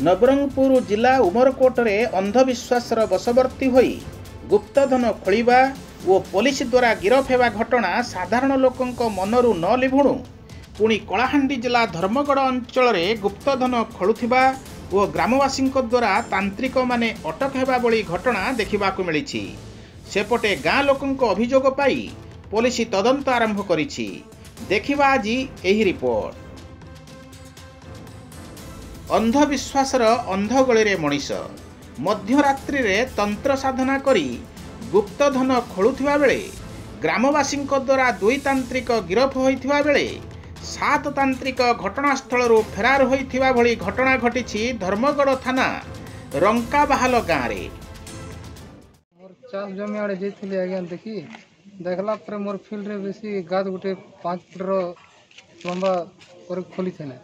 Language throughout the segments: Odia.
ନବରଙ୍ଗପୁର ଜିଲ୍ଲା ଉମରକୋଟରେ ଅନ୍ଧବିଶ୍ୱାସର ବଶବର୍ତ୍ତୀ ହୋଇ ଗୁପ୍ତଧନ ଖୋଳିବା ଓ ପୋଲିସ ଦ୍ୱାରା ଗିରଫ ହେବା ଘଟଣା ସାଧାରଣ ଲୋକଙ୍କ ମନରୁ ନ ଲିଭୁଣୁ ପୁଣି କଳାହାଣ୍ଡି ଜିଲ୍ଲା ଧର୍ମଗଡ଼ ଅଞ୍ଚଳରେ ଗୁପ୍ତଧନ ଖୋଳୁଥିବା ଓ ଗ୍ରାମବାସୀଙ୍କ ଦ୍ୱାରା ତାନ୍ତ୍ରିକମାନେ ଅଟକ ହେବା ଭଳି ଘଟଣା ଦେଖିବାକୁ ମିଳିଛି। ସେପଟେ ଗାଁ ଲୋକଙ୍କ ଅଭିଯୋଗ ପାଇ ପୋଲିସ ତଦନ୍ତ ଆରମ୍ଭ କରିଛି। ଦେଖିବା ଆଜି ଏହି ରିପୋର୍ଟ। ଅନ୍ଧବିଶ୍ୱାସର ଅନ୍ଧଗଳିରେ ମଣିଷ। ମଧ୍ୟରାତ୍ରିରେ ତନ୍ତ୍ର ସାଧନା କରି ଗୁପ୍ତଧନ ଖୋଳୁଥିବା ବେଳେ ଗ୍ରାମବାସୀଙ୍କ ଦ୍ୱାରା ଦୁଇ ତାନ୍ତ୍ରିକ ଗିରଫ ହୋଇଥିବା ବେଳେ ସାତ ତାନ୍ତ୍ରିକ ଘଟଣାସ୍ଥଳରୁ ଫେରାର ହୋଇଥିବା ଭଳି ଘଟଣା ଘଟିଛି ଧର୍ମଗଡ଼ ଥାନା ରଙ୍କାବାହାଲ ଗାଁରେ। ଚାଷ ଜମି ଆଡ଼େ ଯାଇଥିଲି ଆଜ୍ଞା ଦେଖି। ଦେଖିଲା ପରେ ମୋର ଫିଲ୍ଡରେ ବେଶୀ ଗାତ ଗୋଟେ ପାଞ୍ଚ ଫୁଟର ଲମ୍ବା କରି ଖୋଲିଥିଲା।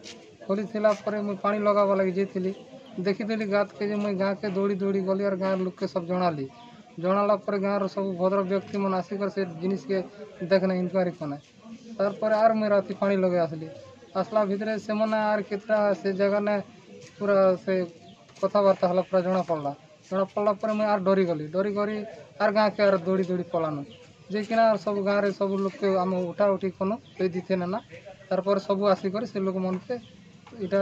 खोली मुझ पा पा लगे जाइली देखी गात के मुझ गाँ के दौड़ी दौड़ी गली और गाँव लोक के सब जनाली जनाला पर गाँव रुप भद्र व्यक्ति मन आसिकर से जिनिस के देखने इनक्वारी कने तार आर मुई राति पा लगे आसली आसला भितर से आर के से जगह ने पूरा से कथबार्ता हला पूरा जना पड़ला जना पड़ला पर मुई आर डरी गली डरी आर गाँ के आर दौड़ी दौड़ी पलानु जेकिना आर सब गाँव रे सब लोग के आम उठा उठी कनु दी थे ना तार सब आसिक से लोग मन के ଇଟା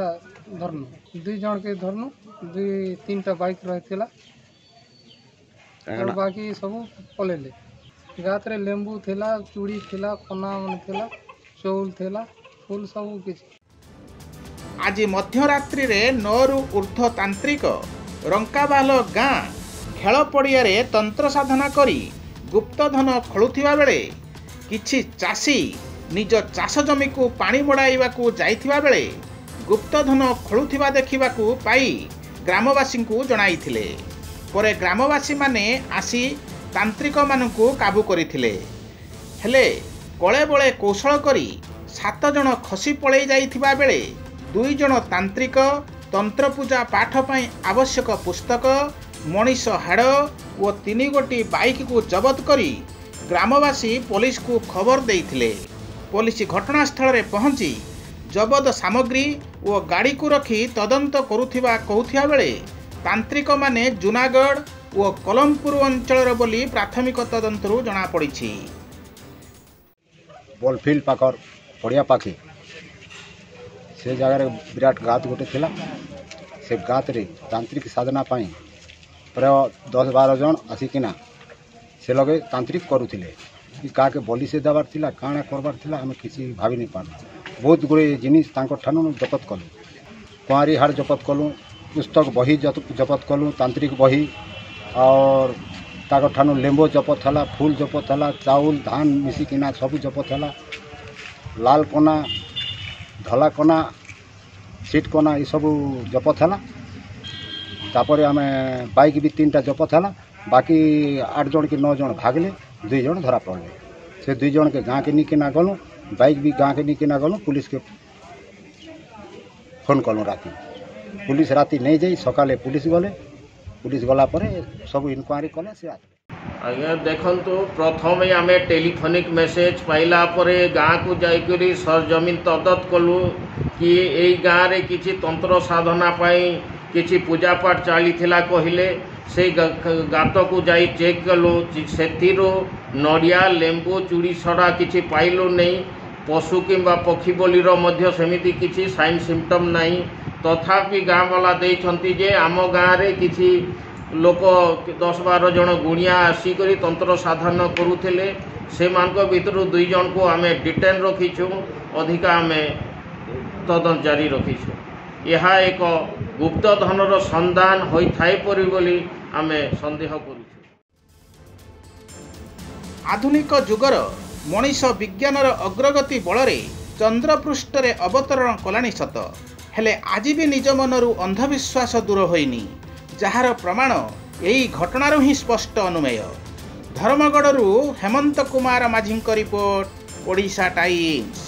ଧରନୁ ଦୁଇ ଜଣକେ ଧରନୁ ଦୁଇ ତିନିଟା ବାଇକ୍ ରହିଥିଲା। ବାକି ସବୁ ପଲେଇଲେ ଗାତରେ ଲେମ୍ବୁ ଥିଲା ଚୁଡ଼ି ଥିଲା କନା ମାନେ ଥିଲା ଚଉଲ ଥିଲା ଫୁଲ ସବୁ କିଛି। ଆଜି ମଧ୍ୟରାତ୍ରିରେ ନଅରୁ ଉର୍ଦ୍ଧ୍ୱ ତାନ୍ତ୍ରିକ ରଙ୍କାବାଲ ଗାଁ ଖେଳ ପଡ଼ିଆରେ ତନ୍ତ୍ର ସାଧନା କରି ଗୁପ୍ତଧନ ଖୋଳୁଥିବା ବେଳେ କିଛି ଚାଷୀ ନିଜ ଚାଷ ଜମିକୁ ପାଣି ମଡ଼ାଇବାକୁ ଯାଇଥିବା ବେଳେ ଗୁପ୍ତଧନ ଖୋଳୁଥିବା ଦେଖିବାକୁ ପାଇ ଗ୍ରାମବାସୀଙ୍କୁ ଜଣାଇଥିଲେ। ପରେ ଗ୍ରାମବାସୀମାନେ ଆସି ତାନ୍ତ୍ରିକମାନଙ୍କୁ କାବୁ କରିଥିଲେ। ହେଲେ କଳେ ବଳେ କୌଶଳ କରି ସାତ ଜଣ ଖସି ପଳାଇ ଯାଇଥିବା ବେଳେ ଦୁଇ ଜଣ ତାନ୍ତ୍ରିକ ତନ୍ତ୍ରପୂଜା ପାଠ ପାଇଁ ଆବଶ୍ୟକ ପୁସ୍ତକ ମଣିଷ ହାଡ଼ ଓ ତିନି ଗୋଟି ବାଇକ୍କୁ ଜବତ କରି ଗ୍ରାମବାସୀ ପୋଲିସକୁ ଖବର ଦେଇଥିଲେ। ପୋଲିସ ଘଟଣାସ୍ଥଳରେ ପହଞ୍ଚି ଜବତ ସାମଗ୍ରୀ ଓ ଗାଡ଼ିକୁ ରଖି ତଦନ୍ତ କରୁଥିବା କହୁଥିବା ବେଳେ ତାନ୍ତ୍ରିକମାନେ ଜୁନାଗଡ଼ ଓ କଲମପୁର ଅଞ୍ଚଳର ବୋଲି ପ୍ରାଥମିକ ତଦନ୍ତରୁ ଜଣାପଡ଼ିଛି। ବଲଫିଲ୍ଡ ପାଖର ପଡ଼ିଆ ପାଖେ ସେ ଜାଗାରେ ବିରାଟ ଗାତ ଗୋଟେ ଥିଲା। ସେ ଗାତରେ ତାନ୍ତ୍ରିକ ସାଧନା ପାଇଁ ପ୍ରାୟ ଦଶ ବାର ଜଣ ଆସିକିନା ସେ ଲଗେ ତାନ୍ତ୍ରିକ କରୁଥିଲେ। କି କାହାକେ ବଲି ସେ ଦେବାର ଥିଲା କାଣା କରବାର ଥିଲା ଆମେ କିଛି ଭାବି ନାଇଁ ପାରୁ ବହୁତ ଗୁଡ଼ିଏ ଜିନିଷ ତାଙ୍କର ଠାନୁ ଜପତ କଲୁ କୁଆଁରୀ ହାଡ଼ ଜପତ କଲୁ ପୁସ୍ତକ ବହି ଜପତ କଲୁ ତାନ୍ତ୍ରିକ ବହି और ତାଙ୍କ ଠାନୁ ଲେମ୍ବୁ ଜପତ ହେଲା ଫୁଲ ଜପତ ହେଲା ଚାଉଳ ଧାନ ମିଶିକିନା ସବୁ ଜପତ ହେଲା ଲାଲ କନା ଧଳା କନା ସିଟ୍ କନା ଏସବୁ ଜପତ ହେଲା ତାପରେ ଆମେ ବାଇକ୍ ବି ତିନିଟା ଜପତ ହେଲା ବାକି ଆଠ ଜଣ କି ନଅ ଜଣ ଭାଗଲେ ଦୁଇ ଜଣ ଧରା ପଡ଼ିଲେ ସେ ଦୁଇ ଜଣକେ ଗାଁକେ ନେଇକିନା ଗଲୁ ବାଇକ୍ ବି ଗାଁକେ ନେଇକିନା ଗଲୁ ପୁଲିସକେ ଫୋନ୍ କଲୁ ରାତି ପୁଲିସ ରାତି ନେଇଯାଇ ସକାଳେ ପୁଲିସ ଗଲେ পুলিশ গলা পরে ସବୁ ইনকোয়ারি কলে সে আসবে ଆଜ୍ଞା ଦେଖନ୍ତୁ ପ୍ରଥମେ ଆମେ ଟେଲିଫୋନିକ୍ ମେସେଜ୍ ପାଇଲା ପରେ ଗାଁକୁ ଯାଇକରି ସରଜମିନ ତଦତ କଲୁ କି ଏଇ ଗାଁରେ କିଛି ତନ୍ତ୍ର ସାଧନା ପାଇଁ କିଛି ପୂଜାପାଠ ଚାଲିଥିଲା କହିଲେ ସେଇ ଗାତକୁ ଯାଇ ଚେକ୍ କଲୁ ସେଥିରୁ ନଡ଼ିଆ ଲେମ୍ବୁ ଚୁଡ଼ି ଛଡ଼ା କିଛି ପାଇଲୁ ନାହିଁ ପଶୁ କିମ୍ବା ପକ୍ଷୀ ବୋଲିର ମଧ୍ୟ ସେମିତି କିଛି ସାଇନ୍ ସିମ୍ପଟମ୍ ନାହିଁ। ତଥାପି ଗାଁବାଲା ଦେଇଛନ୍ତି ଯେ ଆମ ଗାଁରେ କିଛି ଲୋକ ଦଶ ବାର ଜଣ ଗୁଣିଆ ଆସିକରି ତନ୍ତ୍ର ସାଧନ କରୁଥିଲେ। ସେମାନଙ୍କ ଭିତରୁ ଦୁଇ ଜଣକୁ ଆମେ ଡିଟେନ୍ ରଖିଛୁ ଅଧିକା ଆମେ ତଦନ୍ତ ଜାରି ରଖିଛୁ। ଏହା ଏକ ଗୁପ୍ତ ଧନର ସନ୍ଧାନ ହୋଇଥାଇପାରେ ବୋଲି ଆମେ ସନ୍ଦେହ କରୁଛୁ। ଆଧୁନିକ ଯୁଗର ମଣିଷ ବିଜ୍ଞାନର ଅଗ୍ରଗତି ବଳରେ ଚନ୍ଦ୍ରପୃଷ୍ଠରେ ଅବତରଣ କଲାଣି ସତ। ହେଲେ ଆଜି ବି ନିଜ ମନରୁ ଅନ୍ଧବିଶ୍ୱାସ ଦୂର ହୋଇନି ଯାହାର ପ୍ରମାଣ ଏହି ଘଟଣାରୁ ହିଁ ସ୍ପଷ୍ଟ ଅନୁମେୟ। ଧର୍ମଗଡ଼ରୁ ହେମନ୍ତ କୁମାର ମାଝୀଙ୍କ ରିପୋର୍ଟ ଓଡ଼ିଶା ଟାଇମ୍ସ